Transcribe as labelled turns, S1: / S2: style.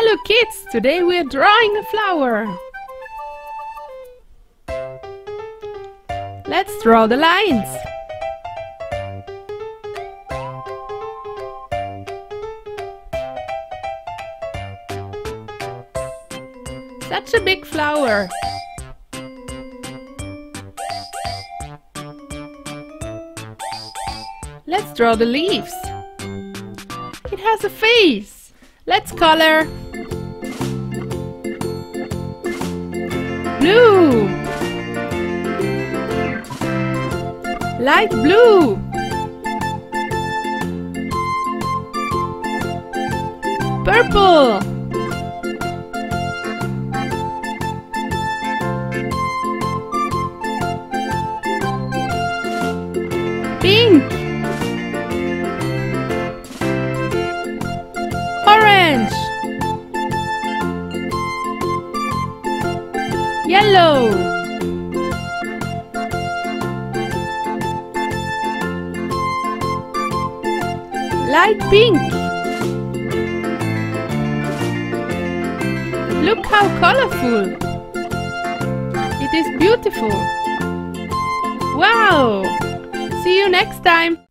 S1: Hello kids, today we're drawing a flower. Let's draw the lines. Such a big flower. Let's draw the leaves. It has a face. Let's color. Blue. Light blue. Purple. Yellow. Light pink. Look how colorful. It is beautiful. Wow! See you next time.